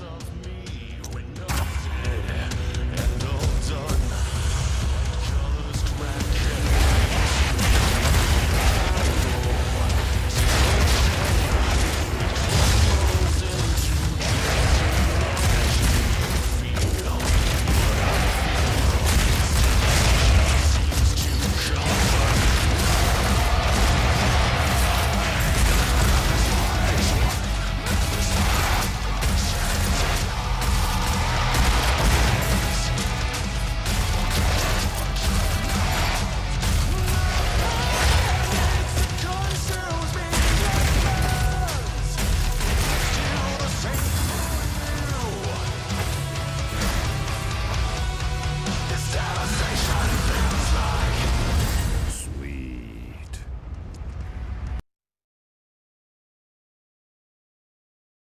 of